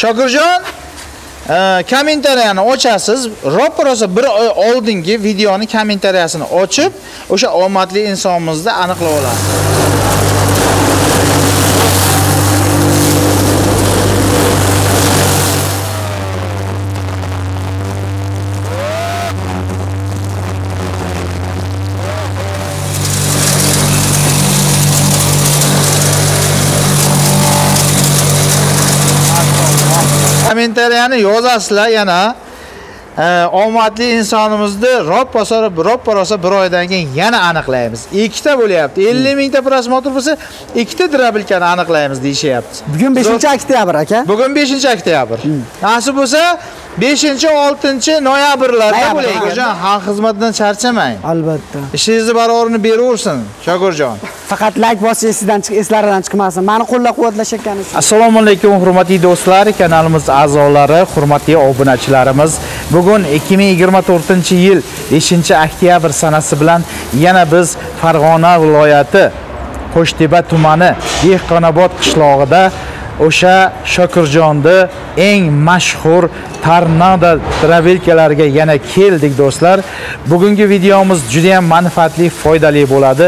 Shokirjon, e, kommentariyani ochasiz. Roppa rosa bir oy oldingi videoni kommentariyasini ochib, o'sha omadli insonimizni aniqlab olasiz. Kommentariyani yozasizlar yana e, omadli insonimizni roppa rosa roppa rosa bir oydan keyin yana aniqlaymiz. Ikkita bo'lyapti. 50 mingta prosmotr bo'lsa ikkita drabilkani aniqlaymiz deyishyapti. Bugun 5 oktyabr aka. bugun 5 oktyabr nasib bo'lsa 5 6 noyabrlarda ha. Shokirjon xalq xizmatidan charchamang Albatta. ishingizni barobarini beraversin shokirjon Faqat like bosish esidan chiq eslaridan chiqmasin. Meni qo'llab-quvvatlashayotgani uchun. assalomu alaykum hurmatli do'stlar kanalimiz a'zolari hurmatli obunachilarimiz bugun 2024 yil 5 oktyabr sanasi bilan yana biz farg'ona viloyati qo'shtepa tumani dehqonobod qishlog'ida o'sha shokirjonni eng mashhur tornado travelkalariga yana keldik do'stlar. Bugungi videomiz juda ham manfaatli foydali bo'ladi.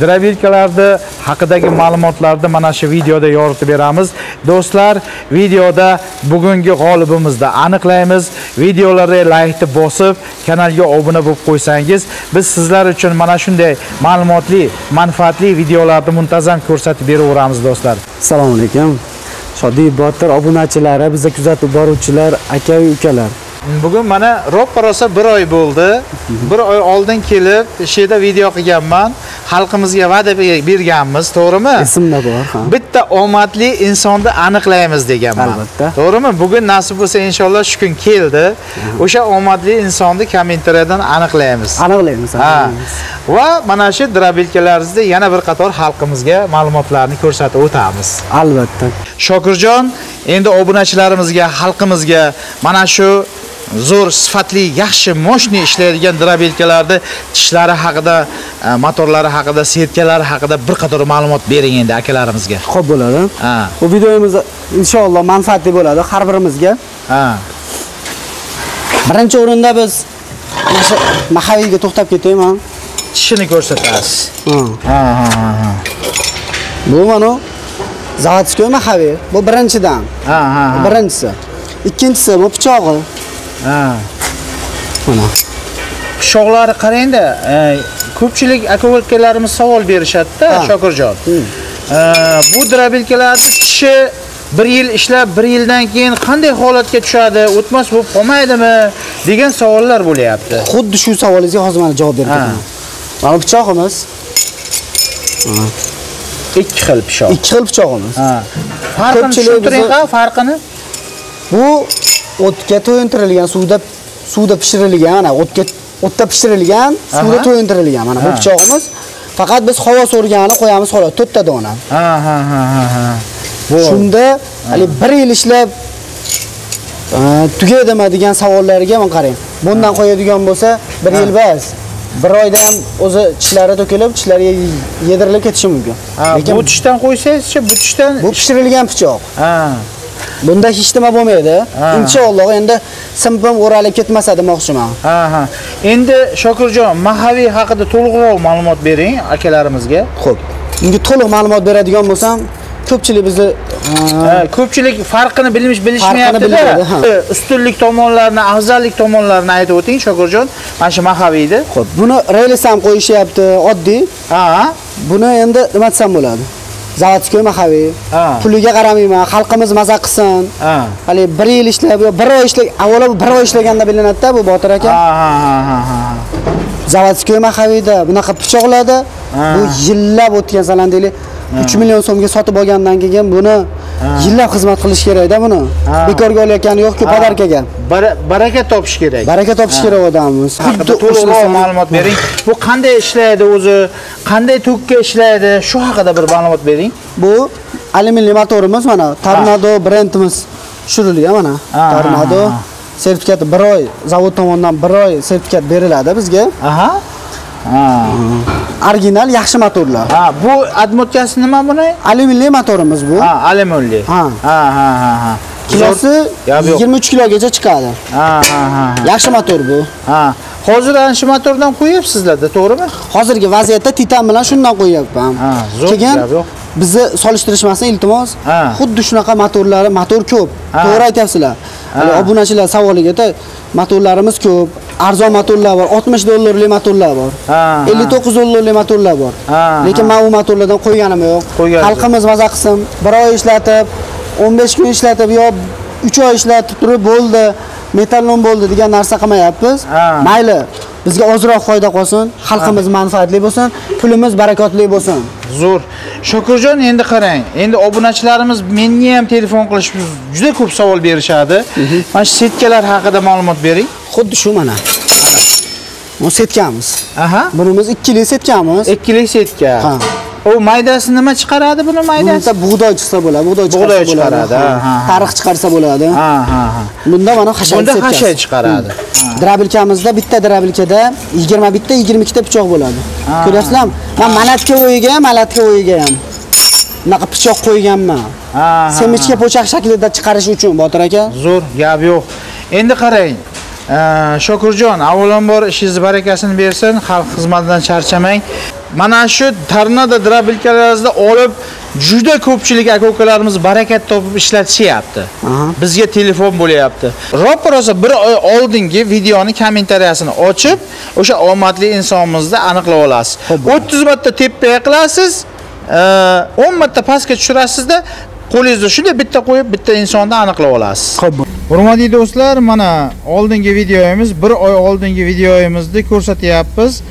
Dravilkalarni haqidagi ma'lumotlarni mana shu videoda yoritib beramiz. Do'stlar videoda bugungi g'olibimizni aniqlaymiz. Videolarga laykni bosib kanalga obuna bo'lib qo'ysangiz biz sizlar uchun mana shunday ma'lumotli manfaatli videolarni muntazam ko'rsatib beraveramiz do'stlar. Assalomu alaykum. Shodiy Botir obunachilari, bizni kuzatib boruvchilar, aka ukalar. Bugun mana roppa rosa bir oy bo'ldi. Bir oy oldin kelib shu yerda video qilganman. Xalqimizga va'da berganmiz to'g'rimi Esimda bor, ha. bitta omadli insonni aniqlaymiz deganman Albatta. to'g'rimi bugun nasib bo'lsa inshaalloh shu kun keldi o'sha omadli insonni kommentariyadan aniqlaymiz Aniqlaymiz. ha va mana shu drabilkalarimizda yana bir qator xalqimizga ma'lumotlarni ko'rsatib o'tamiz Albatta. Shokirjon endi obunachilarimizga, xalqimizga mana shu zo'r sifatli, yaxshi, moshni ishlaydigan drabelkalarni tishlari haqida, e, motorlari haqida, setkalari haqida bir qator ma'lumot bering endi akalarimizga. Xo'p bo'ladi. Ha, Bu videomiz inshaalloh manfaatli bo'ladi har birimizga. ha. Birinchi o'rinda biz mahalliyga to'xtab ketayman. Tishini ko'rsatasiz. Ha. Ha, ha. Bu mana zavodskoy mahaviy. Bu birinchidan. Ha, ha. Birinchisi. Ikkinchisi bu pichog'i. Ha. Mana. Pichoqlari qarangda, e, ko'pchilik aka-ukalarimiz savol berishadi-da, Ha. Shokirjon. E, bu drabelkalarni tishi bir yil ishlab, bir yildan keyin qanday holatga tushadi, o'tmas bo'lib qolmaydimi degan savollar bo'lyapti. Xuddi shu savolingizga hozir mana javob berib beraman. Mana pichog'imiz, Ikki xil pichoq. ikki xil pichog'imiz. Ha. Farqini tushuntiring ha, farqini. Bu o'tga to'yintirilgan suvda suvda pishirilgan, mana o'tga o'tda pishirilgan, suvda to'yintirilgan. Mana bu Ha. pichog'imiz. Faqat biz havo so'rganini qo'yamiz xolos, to'rtta dona. Ha, ha, ha, ha, ha. Bu Shunda hali bir yil ishlab e, tugaydimi degan savollarga mana qarang. Bundan qo'yadigan bo'lsa, bir yil bas. Bir oyda ham o'zi tishlari to'kilib, tishlari yedirilib ketishi mumkin. Lekin bu tishdan qo'ysangizchi, bu tishdan bu pishirilgan pichoq. ha. Bunda hech nima bo'lmaydi. Ha. Inshaalloh endi simpim o'ralib ketmasa demoqchiman. Ha, ha. Endi Shokirjon, mahaviy haqida to'liqroq ma'lumot bering akalarimizga. Xo'p. Unga to'liq ma'lumot beradigan bo'lsam, ko'pchilik bizni ko'pchilik farqini bilmish bilishmayapti-da. Ustunlik tomonlarini, afzallik tomonlarini aytib o'ting Shokirjon. Mana shu mahaviyni. Xo'p, buni reylis ham qo'yishyapti, oddiy. Ha, Buni endi nima desam bo'ladi? Zavodskoy mahaviy. Ha. Puliga qaramayman, xalqimiz maza qilsin. ha. Hali bir yil ishlab, yo bir oy ishlag, avvalo bir oy ishlaganda bilinadi-da bu Botir aka. Zavodskoy mahaviyda bunaqa pichoqlarda Ha. bu yillab o'tgan salan deylik 3 million so'mga sotib olgandan keyin buni yillab xizmat qilish kerakda buni. Bekorga olayotgani yo'q-ku, podarkaga. Bara- baraka topish kerak. Baraka topish kerak odamimiz. haqida to'liqroq ma'lumot bering. Bu qanday ishlaydi o'zi? Qanday tokka ishlaydi? Shu haqida bir ma'lumot bering. Bu alyuminiy motorimiz mana Tornado brendimiz tushirilgan mana. Tornado sertifikati 1 oy zavod tomonidan 1 oy sertifikat beriladi bizga. Aha. Ha. Original yaxshi motorlar. Ha, bu admotkasi nima buni? Alyuminiy motorimiz bu. Ha, alyuminli. Ha. Ha, ha, ha. Kilosi yo'q. 23 kilogacha chiqadi. Ha, ha, ha. Yaxshi motor bu. Ha. Hozir ana shu motordan qo'yapsizlarda, to'g'rimi? Hozirgi vaziyatda Titan bilan shundan qo'yyapman. Ha, zo'r Keyin. Bizni solishtirishmasin iltimos. Xuddi shunaqa motorlari, motor ko'p. To'g'ri aytyapsizlar. Obunachilar savoliga motorlarimiz ko'p. Arzon motorlar bor, 60 dollarlik motorlar bor. Ha, ha. 59 dollarlik motorlar bor. Lekin men u motorlardan qo'yganim yo'q. Xalqimiz maza qilsin, bir oy ishlatib, 15 kun ishlatib yo 3 oy ishlatib turib bo'ldi, metallon bo'ldi degan narsa qilmayapmiz. Mayli, bizga ozroq foyda qolsin, xalqimiz manfaatli bo'lsin, pulimiz barakotli bo'lsin. Zo'r. Shukurjon, endi qarang. Endi obunachilarimiz menga ham telefon qilishib juda ko'p savol berishadi. Mana shu setkalar haqida ma'lumot bering. Xuddi shu mana. Bu setkamiz. Aha. Bunimiz 2 lik setkamiz. Ikkilik setka. Ha. U maydasi nima chiqaradi buni maydasi? Bunda bug'doy chiqsa bo'ladi, bug'doy Bug'doy chiqaradi. Tariq chiqarsa bo'ladi. Ha, ha. Bunda mana hashay Bunda hashay chiqaradi. Drabilkamizda bitta drabilkada 21 ta 22 ta pichoq bo'ladi. Ko'ryapsizlarmi? Men malatka o'yiga ham, malatka o'yiga ham bunaqa pichoq qo'yganman. Semichka po'chaq shaklida chiqarish uchun Botir aka. Zo'r, gap yo'q. Endi qarang. Ee, Shokurjon, avvalambor ishingiz barakasini bersin, xalq xizmatidan charchamang. Mana shu Tornado drabilkalaringizda olib juda ko'pchilik aka-ukalarimiz barakat topib ishlatishyapti. Bizga telefon bo'lyapti. Ro'pa rosa bir oy oldingi videoni kommentariyasini ochib, o'sha omadli insonimizni aniqlab olasiz. 30 marta tepaga qilasiz, e, 10 marta pastga tushirasizda, qo'lingizda shunday bitta qo'yib, bitta insonni aniqlab olasiz. Xo'p. Hurmatli do'stlar, mana oldingi videomiz, bir oy oldingi videomizni ko'rsatyapmiz.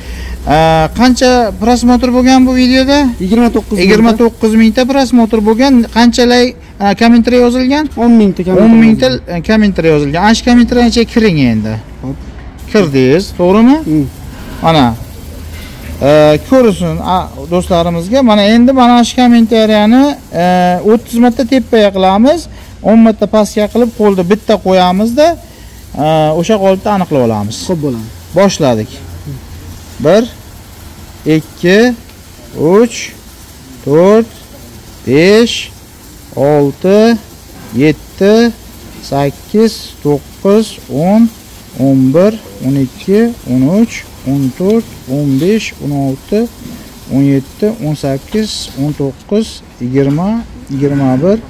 Qancha prosmotr bo'lgan bu videoda? 29 29 mingta prosmotr bo'lgan. Qanchalik e, kommentariy yozilgan? 10 mingta 10 mingta e, kommentariy yozilgan. Ana shu kommentariy ichiga kiring endi. Kirdingiz, to'g'rimi? Hmm. Mana e, ko'rsin do'stlarimizga. Mana endi mana shu kommentariyani 30 marta tepaga qilamiz. 10 marta pastga qilib qo'lda bitta qo'yamizda o'sha qolipda aniqlab olamiz. Xo'p bo'ladi. Boshladik. 1 2 3 4 5 6 7 8 9 10 11 12 13 14 15 16 17 18 19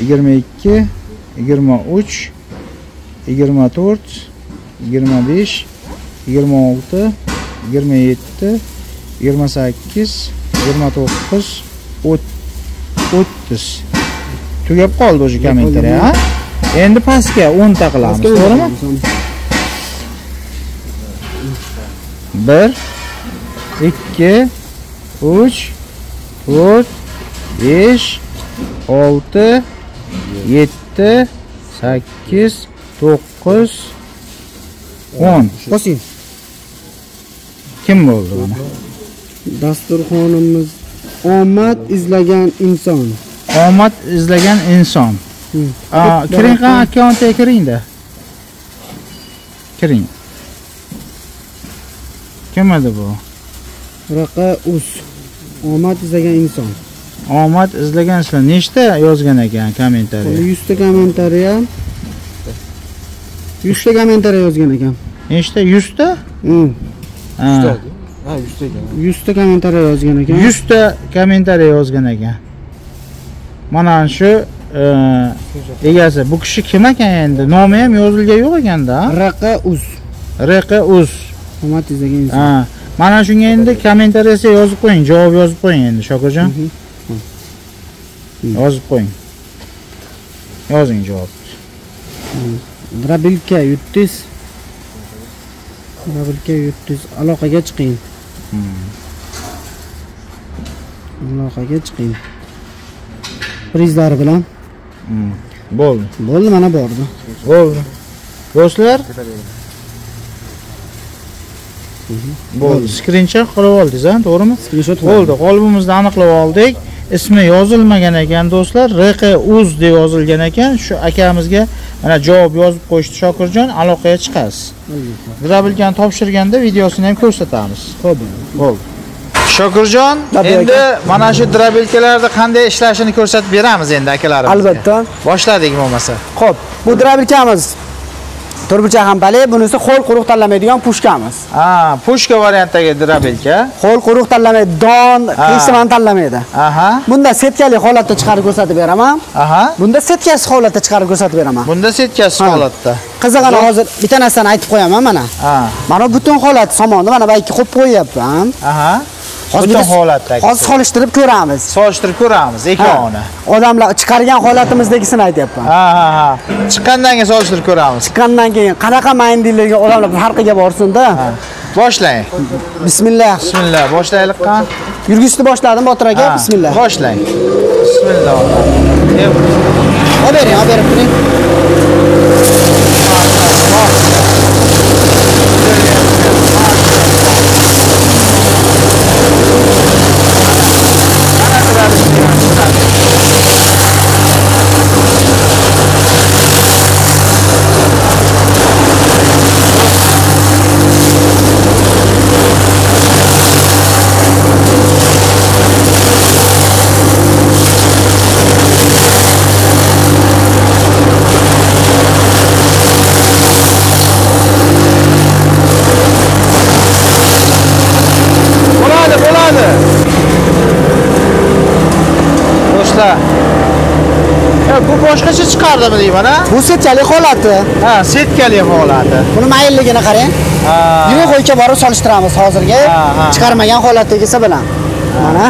20 21 22 23 24 25 26 27 28 29 30 tugab qoldi o'sha kommentariy endi pastga 10 ta qilamiz to'g'rimi 1 2 3 4 5 6 7 8 9 10 Bosing. Kim bo'ldi buni? Dasturxonimiz omad izlagan inson. omad izlagan inson. Kiring qani akkauntga kiringda kiring. Kim edi bu? Raqa us. Omad izlagan inson. omad izlagan inson. Nechta yozgan ekan kommentariy 100 ta kommentariy ham 100 ta kommentariy yozgan ekan. nechta? 100 Ha, 100 ta kommentariy yozgan ekan. 100 ta kommentariy yozgan ekan mana shu e, egasi bu kishi kim ekan endi nomi ham yozilgan yo'q ekanda Raqa us. rq uz Omad izlagan inson. Mana shunga endi kommentariyasiga yozib qo'ying, javob yozib qo'ying endi Shokirjon. Yozib qo'ying. Yozing javob. Drabilka yutdingiz. Drabilka yutdingiz. Aloqaga chiqing. Aloqaga chiqing. Prizlari bilan. Hmm. Bo'ldi. Bo'ldi, mana bordi. Bo'ldi. Do'stlar, bo'ldi. Screenshot qilib oldingiz, ha, to'g'rimi? Bo'ldi. Qolibimizni aniqlab oldik. Ismi yozilmagan ekan do'stlar. RQ uz deb yozilgan ekan. Shu akamizga mana javob yozib qo'yishdi Shokirjon, aloqaga chiqasiz. Drabilkani topshirganda videosini ham ko'rsatamiz. Xo'p. Bo'ldi. Shokirjon, endi mana shu drabelkalarda qanday ishlashini ko'rsatib beramiz endi akalarimizga. Albatta. Boshladik bo'lmasa. Xo'p, bu drabilkamiz. Turbucha hampali, bunisi qo'l quruq tanlamaydigan pushkamiz. Ha, pushka variantdagi drabelka. Qo'l quruq tanlamaydi, don, Ha. qiysimani tanlamaydi. Aha. Bunda setkali holatda chiqarib ko'rsatib beraman. Aha. Bunda setkasiz holatda chiqarib ko'rsatib beraman. Bunda setkasiz Ha. holatda. Qizig'ini hozir bitta narsani aytib qo'yaman mana. Ha. Mana butun holat somonni mana bu qo'yib qo'yapman. Aha. Hozir Butun biz- holatdagi. Hozir solishtirib ko'ramiz. Solishtirib ko'ramiz ikkovini. Odamlar chiqargan holatimizdagini aytyapman. Ha, ha, ha. Chiqqandan keyin solishtirib ko'ramiz. Chiqqandan keyin qanaqa mayndillarga odamlar farqiga borsin-da. Boshlang. Bismillah. Bismillah, boshlaylik qan. Yurgishni boshladim Botir aka. Bismillah. Boshlang. Bismillah. Olib bering, olib berib turing. Bo'ladi, bo'ladi. Do'stlar. Ya bu deyman, ha? Bu setkali holati. Ha, setkali holati. Buni mayilligini qarang. Ha. Yirik o'yga borib solishtiramiz ha. Chiqarmagan holatdagisi bilan. Mana.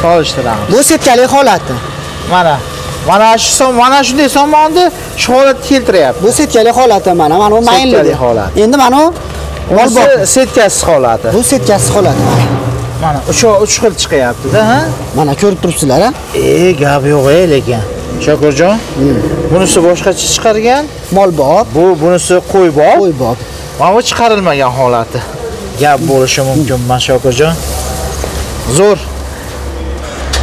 Solishtiramiz. Bu setkali holati. Mana. Mana shu mana shunday somonni shu holatga keltiryapti. Bu setkali holati mana. Mana bu. Setkali holat. Endi mana bu setkasiz holati. Bu setkasiz holati. Mana uch xil chiqyapti-da? Mana ko'rib turibsizlar, ha? E, gap yo'q ey lekin. Shokurjon, bunisi boshqacha chiqargan, Molbob, bu bunisi qo'ybob, qo'ybob. mana bu chiqarilmagan holati. Gap bo'lishi mumkin, man Shokurjon. Zo'r.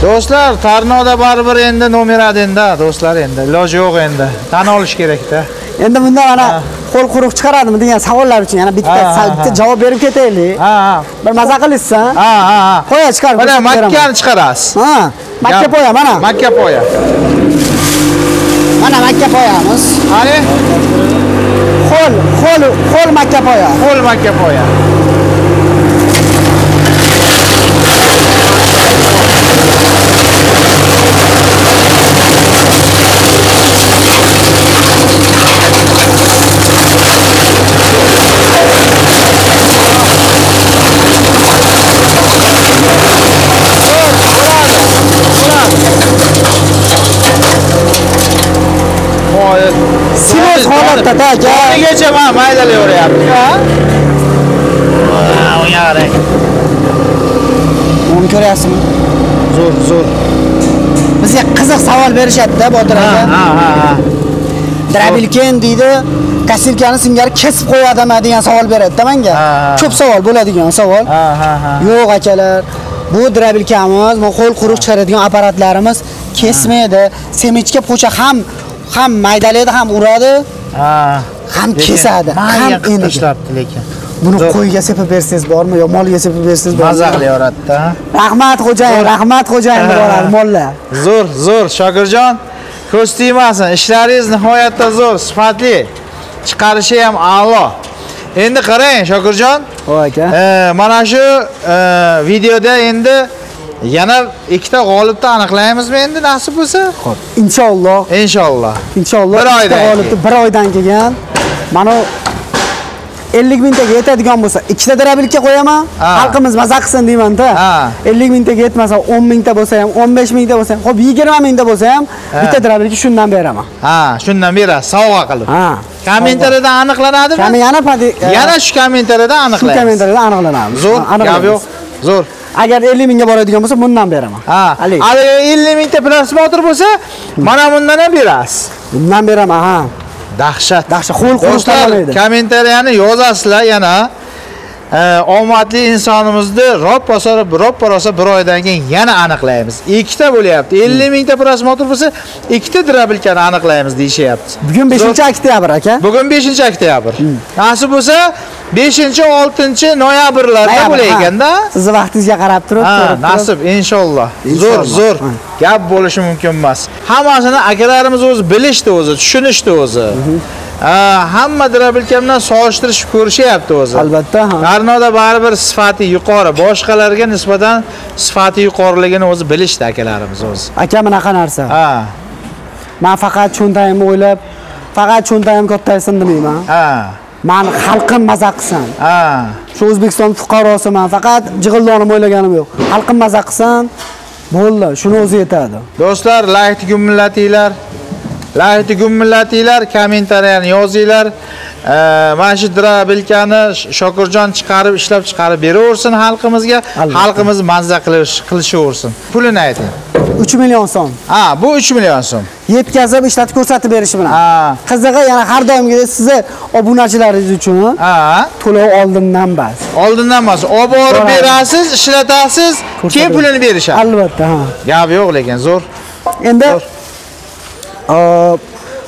Do'stlar, Tarnoda baribir endi nomeradi endi, do'stlar endi. Iloji yo'q endi. Tan olish kerak-da. Endi bunda mana qo'l quruq chiqaradimi degan savollar uchun yana bitta bitta javob berib ketaylik. Ha, ha. Bir maza qilishsan. Ha, ha, ha. Qo'ya chiqarib Mana makkani chiqarasiz. Ha, poya mana. Makka poya. Mana makka poyamiz. Qani? Qo'l, qo'l, qo'l makka poya. Qo'l makka poya. Silos holatda da aka. Konigacha mana maydalayveryapti. Ha? Unga qarang. Buni ko'ryapsizmi? Zo'r, zo'r. Bizga qiziq savol berishadi-da Botir Ha, aka. ha, ha, ha. Drabilken deydi, kasilkani singari kesib qo'yadimi degan savol beradi-da menga. Ko'p savol bo'ladigan savol. Ha, ha, ha. Yo'q akalar. Bu drabilkamiz, bu qo'l quruq chiqaradigan apparatlarimiz kesmaydi. Semichka po'cha ham ham maydalaydi, ham uradi. Ham kesadi, ham tashlabdi lekin. Buni qo'yga sepib bersangiz bormi yo molga sepib bersangiz bormi? Maza qilaveradida. ha? Rahmat xo'jayin, rahmat xo'jayin boradi mollar. Zo'r, zo'r Shokirjon. Ko'z tegmasin. Ishlaringiz nihoyatda zo'r, sifatli. Chiqarishi ham a'lo. Endi qarang Shokirjon. Voy aka. E, mana shu e, videoda endi yana ikkita g'olibni aniqlaymizmi endi nasib bo'lsa? Xo'p, inshaalloh, Inshaalloh. inshaalloh Bir oydan g'olibni keyin. bir oydan kelgan. Mana 50 mingtaga yetadigan bo'lsa, ikkita drabilka qo'yaman. Xalqimiz maza qilsin deyman-da. 50 mingtaga yetmasa 10 mingta bo'lsa ham, 15 mingta bo'lsa ham, xo'p 20 mingta bo'lsa ham bitta drabilka shundan beraman. Ha, shundan berasiz sovg'a qilib. Ha. Kommentariyada aniqlanadimi? Yana Yana shu kommentariyada shu aniqlaymiz. kommentariyada aniqlanamiz. Zo'r, gap yo'q. Zo'r. Agar 50 mingga boradigan bo'lsa, bundan beraman. Ha, hali 50 mingta plasmotor bo'lsa, mana bundan ham berasiz. Bundan beraman, ha. Dahshat. Dahshat, qo'l tanlamaydi. kommentariyani yozasizlar yana. Omadli insonimizni roppa-rosa roppa-rosa bir oydan keyin yana aniqlaymiz. Ikkita bo'lyapti. 50 mingta prosmotr bo'lsa, ikkita drabilkani aniqlaymiz deyishyapti. Bugun 5-oktyabr aka. Bugun 5-oktyabr. Nasib bo'lsa 5-6 noyabrlarda bo'lar ekanda. Sizni vaqtingizga qarab turib, nasib inshaalloh. Zo'r, zo'r. Gap bo'lishi mumkin emas. Hammasini akalarimiz o'zi bilishdi o'zi, tushunishdi o'zi. Ha, hamma drabilkamdan solishtirishib ko'rishyapti o'zi. Albatta, ha. Karnoda baribir sifati yuqori, boshqalarga nisbatan sifati yuqoriligini o'zi bilishdi akalarimiz o'zi. Aka bunaqa narsa. Ha, Men faqat cho'ntagimni o'ylab, faqat cho'ntagim kattasin demayman. ha, Men xalqim maza qilsin. ha. Shu O'zbekiston fuqarosiman, faqat jig'ildonim o'ylaganim yo'q. Xalqim maza qilsin, bo'ldi, shuni o'zi yetadi. Do'stlar, layk gumillatinglar. Layk gumillatinglar, kommentariyani yozinglar. E, mana shu drabilkani Shokirjon chiqarib ishlab chiqarib beraversin xalqimizga. Xalqimiz mazza qilish qilishaversin. Pulini ayting. 3 million so'm. Ha, bu 3 million so'm. Yetkazib ishlatib ko'rsatib berishi bilan. Qizig'i yana har doimgidek sizni obunachilaringiz uchun to'lov oldindan bas. Oldindan emas, olib borib berasiz, ishlatasiz, keyin pulini berishadi. Albatta, ha. Gap yo'q lekin zo'r. Endi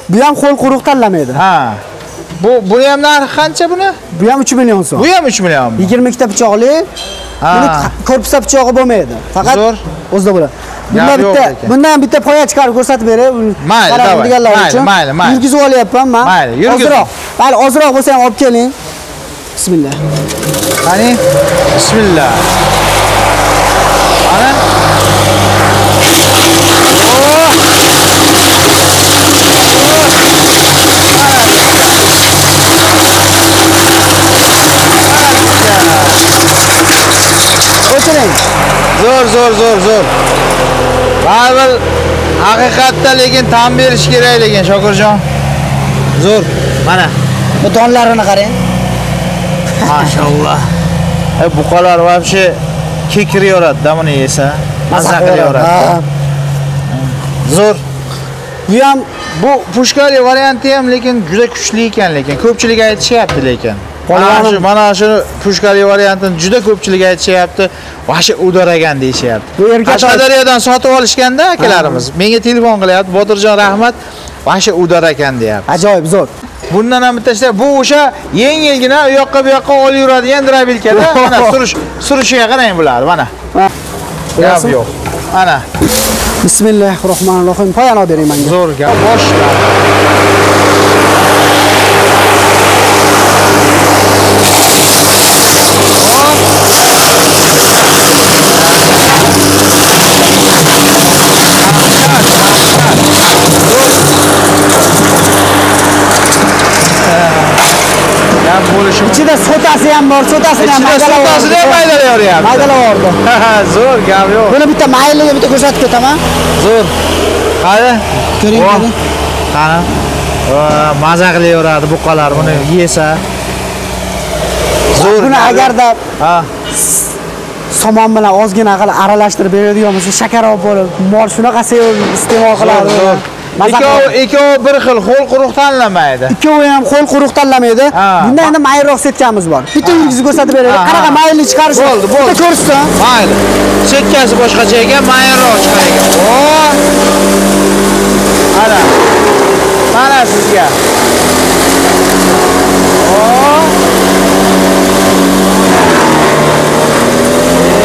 bu ham qo'l quruq tanlamaydi. Ha. Bu buni ham narxi qancha buni? Bu ham 3 million so'm. Bu ham 3 millionmi? 20 ta pichoqli. Buni korpusa pichog'i bo'lmaydi. Faqat o'zida bo'ladi. Bundan bitta, bundan bitta poya chiqarib ko'rsatib beray. Mayli, deganlar uchun. mayli, mayli. Yurgizib olyapman men. Mayli, yurgizing. Ozroq. Mayli, ozroq bo'lsa ham olib keling. Bismillah. Qani? Bismillah. O'tiring. Zo'r, zo'r, zo'r, zo'r. Baribir haqiqatda lekin tan berish kerak lekin Shokirjon. Zo'r. Mana. Bu donlarini qarang. Mashallah. E buqalar вообще kekiraveradi-da buni yesa. Mazza qilaveradi. Ha. Zo'r. Bu ham Bu pushkali varianti ham lekin juda kuchli ekan lekin ko'pchilik aytishyapti lekin. Mana shu mana shu pushkali variantini juda ko'pchilik aytishyapti. Vasha udaragan deyishyapti. Bu Qashqadaryodan sotib olishganda akalarimiz menga telefon qilyapti. Botirjon rahmat. Vasha udar ekan deyapti. ajoyib zo'r. Bundan ham bitta ishlar bu o'sha yengilgina u yoqqa bu yoqqa olib yuradigan drabilkada mana surish surishiga qarang bular mana. Gap yo'q. Mana Bismillahirrohmanirrohim. Poyani olib bering menga. zo'r gap boshlar. Gap bo'lishi mumkin. Ichida sotasi ham bor, sotasini ham sotasini ham maydalayapti. Maydalayapti. Zo'r gap yo'q. Buni bitta mayliga bitta ko'rsatib ketaman. Zo'r. Qani? Ko'ring, Voh. ko'ring. Qani? Va, Maza qilaveradi buqalar buni yesa. Zo'r. Buni agarda somon bilan ozgina qilib aralashtirib beradigan bo'lsa, shakar olib borib, mol shunaqa sevib iste'mol qiladi. Ikkovi ikkovi bir xil qo'l quruq tanlamaydi. Ikkovi ham qo'l quruq tanlamaydi. Bunda endi mayroq setkamiz bor. Bitta yurgizib ko'rsatib beraylik. Qanaqa mayli chiqarish. Bo'ldi, bo'ldi. Bitta ko'rsin. Mayli. Setkasi boshqacha ekan, mayinroq chiqar ekan. O! Mana. Mana sizga. O! Gap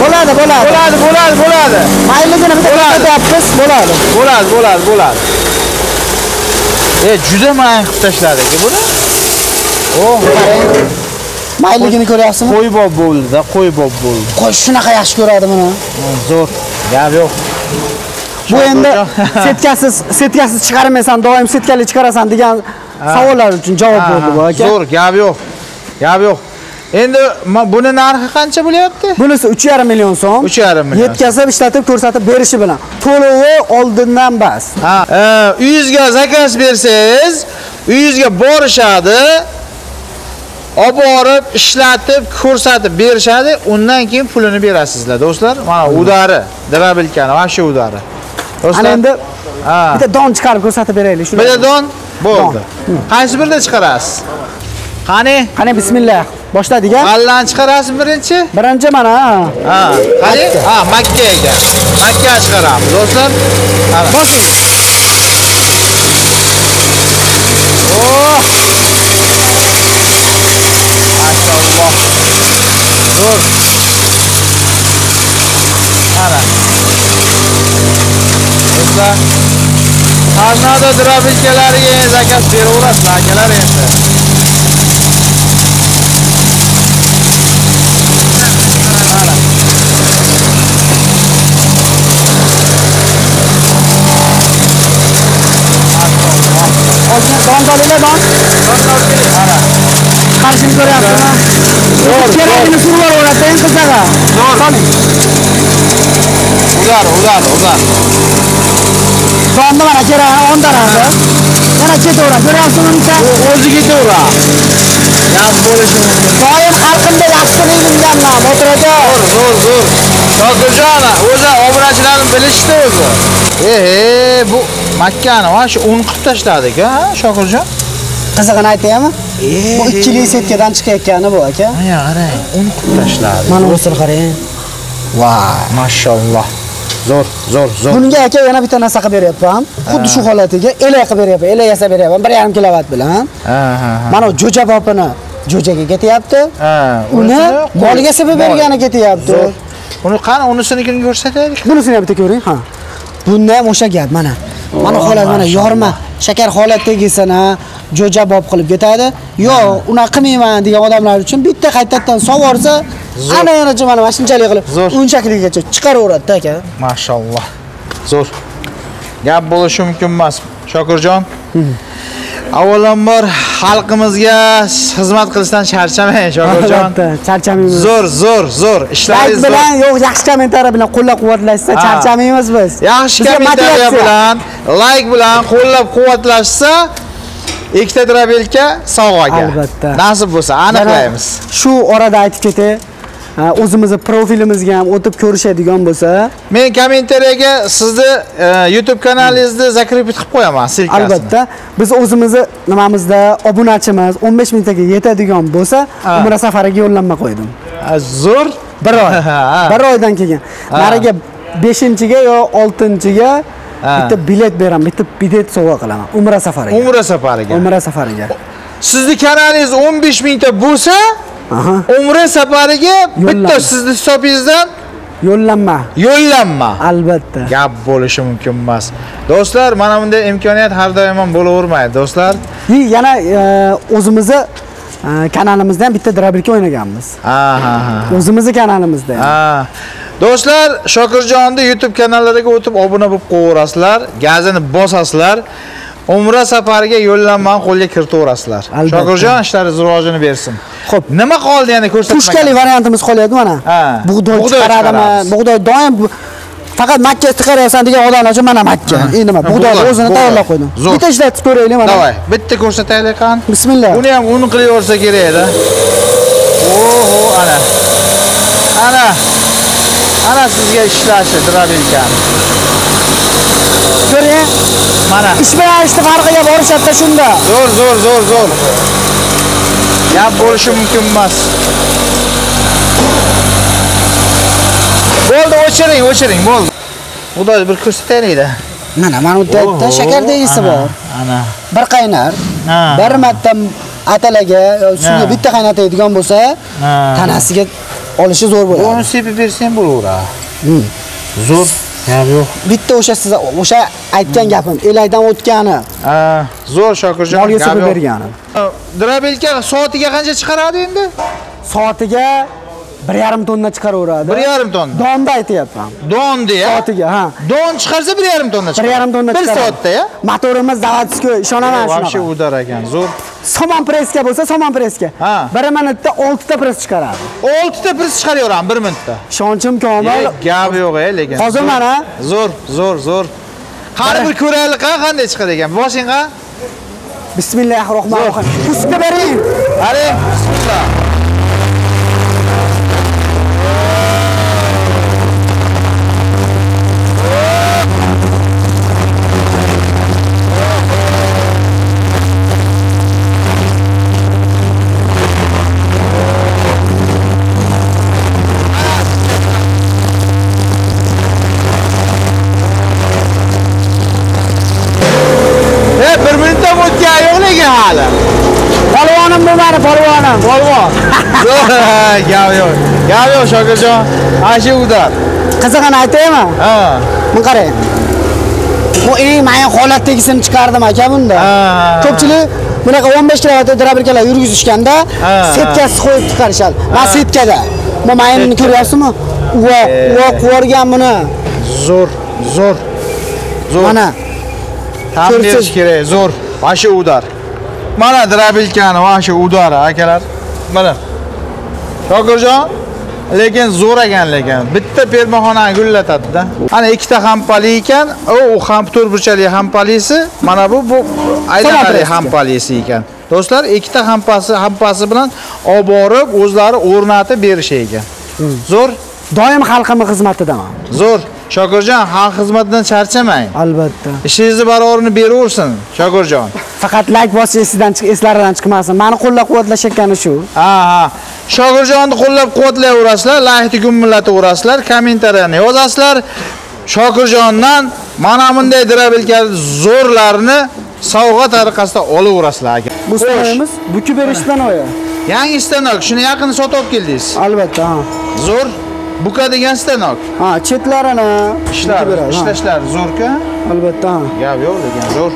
Bo'ladi, bo'ladi. bo'ladi, bo'ladi, bo'ladi. Mayligini bitta Bo'ladi. ko'rsatyapmiz, bo'ladi. Bo'ladi, bo'ladi, bo'ladi. E, juda mayin qilib tashladi-ku buni. Oh, Mayligini ko'ryapsizmi? qo'y bob bo'ldi-da, qo'y bob bo'ldi. Qo'y shunaqa yaxshi ko'radi buni. Zo'r. Gap yo'q. Bu endi setkasiz, setkasiz chiqarmaysan, doim setkali chiqarasan degan savollar uchun javob bo'ldi bu aka. Zo'r, gap yo'q. Gap yo'q. Endi buni narxi qancha bo'lyapti? Bunisi 3,5 million so'm. 3,5 million. Yetkazib, ishlatib, ko'rsatib berishi bilan. To'lovi oldindan bas. Ha, e, uyingizga zakaz bersangiz, uyingizga borishadi. Olib borib, ishlatib, ko'rsatib berishadi. Undan keyin pulini berasizlar, do'stlar. Mana udari, drabilkani, vasha udari. Ana Do'stlar. endi bitta don chiqarib ko'rsatib beraylik. Shuni. Bitta don bo'ldi. Qaysi birida chiqarasiz? Qani Qani bismillah. Boshladik a? g'allani chiqarasiz birinchi Birinchi mana. ha. qani ha makka ekan makka chiqaramiz do'stlar Mana. Boshing. Oh! Maşallah. Dur. Ana. Do'stlar. Tornado drobilkalariga endi zakaz beraverasizlar akalar endi. Don solinglar don. Qarshini ko'ryapsizmi? Zo'r, Kerakini surib. Zo'r. Soling. Ular, ular, ular. Donni mana kerak 10 tarafı. Yana ketaveradi. Ko'ryapsizmi uncha? O'zi ketaveradi. Gaz bo'lishi mumkin. Doim xalqimda yaxshi qilinganman, motor aka. Zo'r, zo'r. Shokirjon, o'zi obunachilarni bilishdi o'zi. E, bu Makkani va shu un qilib tashladik, ha, Shokirjon? Qizig'ini aytaymi? Bu 2 yillik setkadan chiqayotgani bu aka. Mana qarang, un qilib tashladi. Mana o'sir qarang. Vay, mashalloh. Zo'r, zo'r, zo'r. Bunga aka yana bitta narsa qilib beryapman. Xuddi shu holatiga elak qilib beryapman. Elak yasab beryapman 1.5 kilovat bilan. Ha, ha, ha. Mana jo'ja bopini jo'jaga ketyapti. Ha, Uni molga sepib bergani ketyapti. Uni qani unisinikini ko'rsataylik. Bunisini ham bitta ko'ring, ha. Bunda ham o'sha gap mana. Mana Oh, holat mana mashalloh. yorma shakar holatdagisini jo'ja bob qilib ketadi. Yo'q, unaqa qilmayman degan odamlar uchun bitta qaytadan sovorsa, ana yana mana mana shunchalik qilib Zo'r. un shakligacha chiqaraveradi aka. Mashalloh. Zo'r. Gap bo'lishi mumkin emas. Shokirjon. Avvalambor xalqimizga xizmat qilishdan charchamang, Shokirjon. Albatta, charchamaymiz. Zo'r, zo'r, zo'r. Ishlaringiz zo'r. bilan yo'q yaxshi kommentariy bilan qo'llab-quvvatlashsa Ha. charchamaymiz biz. Yaxshi kommentariya bilan, like bilan qo'llab-quvvatlashsa, ikkita drabelka sovg'a aka. Albatta. Nasib bo'lsa, aniqlaymiz. Shu orada aytib ketay. O'zimizni profilimizga ham o'tib ko'rishadigan bo'lsa, Men kommentariyaga sizni e, YouTube kanalingizni zakripit qilib qo'yaman, silkasini. albatta biz o'zimizni nimamizda obunachimiz 15 mingtaga yetadigan bo'lsa, umra safariga yo'llanma qo'ydim. Zo'r. Bir oy. Bir oydan keyin. Nariga 5-ga yo 6-ga Ha. bitta bilet beraman, bitta bilet sovg'a qilaman umra safariga. Umra safariga. Umra safariga. Sizni kanalingiz 15 mingta bo'lsa, Umra safariga bitta sizni hisobingizdan Yo'llanma. yo'llanma. Albatta. Gap bo'lishi mumkin emas. Do'stlar, mana bunday imkoniyat har doim ham bo'lavermaydi, do'stlar. И yana e, o'zimizni e, kanalimizda ham bitta drabelka o'ynaganmiz. Ha ha ha. O'zimizni kanalimizda. Ha. Do'stlar, Shokirjonni YouTube kanallariga o'tib obuna bo'lib qo'yaverasizlar, gazini bosasizlar. Umra safariga yo'llanmani qo'lga kiritaverasizlar. Shokirjon ishlaringiz rivojini bersin. Xo'p. Nima qoldi yana ko'rsatmak? Pushkali variantimiz qolyapti mana. Bug'doy chiqaradimi? Bug'doy doim faqat makka chiqaryapsan degan odamlar uchun mana makka. Endi nima? Ha, Bug'doy bug'doy, o'zini tayyorlab qo'ydim. Bitta ishlatib ko'raylik mana. Davay, bitta ko'rsataylik qani. Bismillah. Buni ham qilaversa kerak edi. Oho, ana. Ana. Ana sizga ishlashi drabelkani. Ko'ring. Mana. Ish bilan ishni farqiga borishadi shunda. Zo'r, zo'r, zo'r, zo'r. Gap bo'lishi mumkin emas. Bo'ldi, o'chiring, o'chiring, bo'ldi. Xudoy bir ko'rsataylik-da. Mana mana bu yerda shakar degisi bor. Ana. Bir qaynar. Bir marta atalaga yo suvga bitta qaynatadigan bo'lsa, tanasiga olishi zo'r bo'ladi. Uni sepib bersang bo'laveradi. Zo'r. Gap yo'q. Bitta o'sha siz o'sha aytgan gapim, elakdan o'tgani, Ha, zo'r Shokirjon. molga bergani. Drabelka soatiga qancha chiqaradi endi? Soatiga 1.5 tonna chiqaraveradi. 1,5 tonna. Donda aytyapman. Donni ya. Soatiga, ha. Don chiqarsa 1,5 tonna chiqadi. 1.5 tonna Bir chiqaradi. soatda ya. Motorimiz zavodskiy, ishonaman Вообще shunaqa. udar ekan, zo'r. Somon presga bo'lsa, somon presga. Ha. 1 minutda 6 ta pres chiqaradi. 6 ta pris chiqaraveramiz 1 minutda. Ishonchim komil. Gap yo'q ey, lekin. Hozir mana Zo'r, zo'r, zo'r. Qani bir ko'raylik, qa, qanday chiqadi ekan. Boshing qa? Bismillahirrohmanirrohim. Puska bering. Qani, bismillah. Polvon gap yo'q gap yo'q shokirjon ana shu udar Qizig'ini aytaymi? ha Buni qarang. Bu eng mayin holatdagisini chiqardim aka bunda. Ha. Ko'pchilik bunaqa 15 kilovatr drabirkalar yurgizishganda Ha. setkasi qo'yib chiqarishadi. Mana setkada. Bu mayinni ko'ryapsizmi? Uva, uva quvorgan buni. zo'r zo'r zo'r Mana Tam Ko'rsiz. berish kerak, zo'r. Mana shu udar. Mana drabilkani, mana shu udari, akalar. Mana. Shokirjon, lekin zo'r ekan lekin. Bitta permaxonani gullatadi-da. Ana ikkita hampali ekan, u ham to'rtburchali hampalisi, mana bu bu aylanali hampalisi ekan. Do'stlar, ikkita hampasi hampasi bilan olib borib, o'zlari o'rnatib berishi ekan. Zo'r, doim xalqimning xizmatidaman. zo'r. Shokirjon, xalq xizmatidan charchamang. Albatta. Ishingizni barobarini beraversin, Shokirjon. Faqat like bosish esidan chiq, eslaridan chiqmasin. Meni qo'llab-quvvatlashayotgani shu. Ha ha. Shokirjonni qo'llab-quvvatlayverasizlar, layikni gumillataverasizlar, kommentariyani yozasizlar. Shokirjondan mana bunday drabilka zo'rlarni sovg'a tariqasida olaverasizlar aka. Bu stanoyimiz bukib berish stanoyi. Yangi stanok, shuni yaqinda sotib olib keldingiz. Albatta, ha. Zo'r. Bukadigan stanok. Ha, chetlarini beradi, ha. ishlashlar zo'r-ku. Albatta. ha. Gap yo'q lekin zo'r.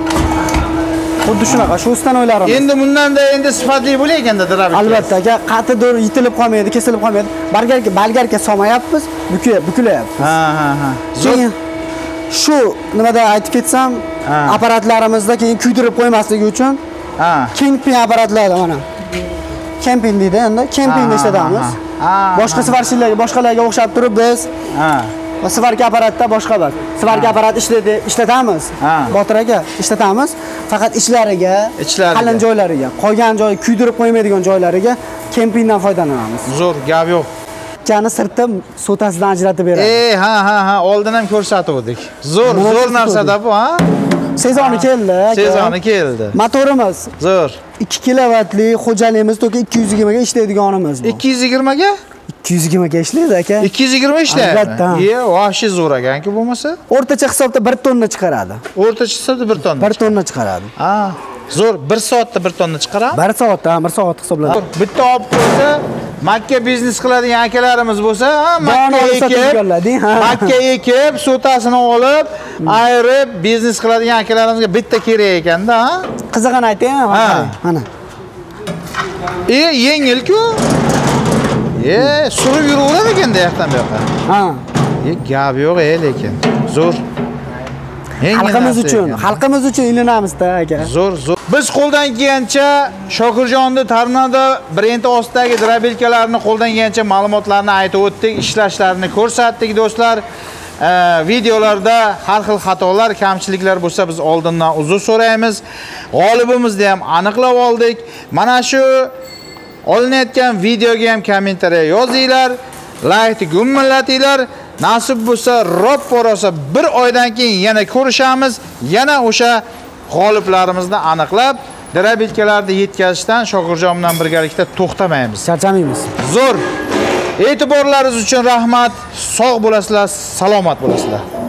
Xuddi shunaqa, shu stanoylarimiz. Endi bundanda endi sifatli bo'lar ekanda drabilka. Albatta, aka, qati dur yitilib qolmaydi, kesilib qolmaydi. Balgarga, balgarga solmayapmiz, bukilyapmiz. Ha ha ha. Zo'r. Keyin shu nimada aytib ketsam, apparatlarimizda keyin kuydirib qo'ymasligi uchun kemping apparatlar mana. Kemping deydi endi, kempingda ishlatamiz. Boshqa svarchilarga, boshqalarga o'xshab turib biz svarka apparatda boshqa bir. Svarka apparat ishlaydi, ishlatamiz. Botir aka, ishlatamiz. Faqat ichlariga, Ichlariga. qalin joylariga, qolgan joy kuydirib qo'ymaydigan joylariga kempingdan foydalanamiz. Zo'r, gap yo'q. Kani sirti sotasidan ajratib beradi. E ha ha ha oldin ham ko'rsatuvdik. Zo'r, zo'r narsada bu, ha? Sezoni keldi. aka. Sezoni keldi. Motorimiz Zo'r. 2 kilovatli xo'jaligimiz to'ki 220 ga ishlaydiganimiz bu. 220 ga? 220 ga ishlaydi aka. 220 ishlayapti. Albatta. Ye, voshi zo'r ekan-ku bo'lmasa. O'rtacha hisobda 1 tonna chiqaradi. O'rtacha hisobda 1 tonna. 1 tonna chiqaradi. Ha, zo'r. 1 soatda 1 tonna chiqaradi. 1 soatda, 1 soat hisoblanadi. Bitta olib qo'ysa, Makka biznes qiladigan akalarimiz bo'lsa, Makka ekib. Makka ekib, sotasini olib, ayirib biznes qiladigan akalarimizga bitta kerak ekanda? Qizig'ini aytaymi? Mana. E, yengil-ku. E, surib yuraveradi ekan bu yoqdan bu yoqqa. Ha. E, gap yo'q e, lekin. Zo'r. Xalqimiz uchun, xalqimiz uchun ilinamizda aka. Zo'r, zo'r. Biz qo'ldan kelgancha Shokirjonni Tornado brendi ostidagi drabilkalarni qo'ldan kelgancha ma'lumotlarni aytib o'tdik, ishlashlarini ko'rsatdik do'stlar. E, videolarda har xil xatolar, kamchiliklar bo'lsa biz oldindan uzr so'raymiz. G'olibimizni ham aniqlab oldik. Mana shu olinayotgan videoga ham kommentariya yozinglar, laykni gumillatinglar. Nasib bo'lsa, rob rosa bir oydan keyin yana ko'rishamiz. Yana o'sha g'oliblarimizni aniqlab, drabilkalarni yetkazishdan Shokirjon bilan birgalikda to'xtamaymiz. Charchamaymiz. Zo'r. E'tiborlaringiz uchun rahmat. Sog' bo'lasizlar, salomat bo'lasizlar.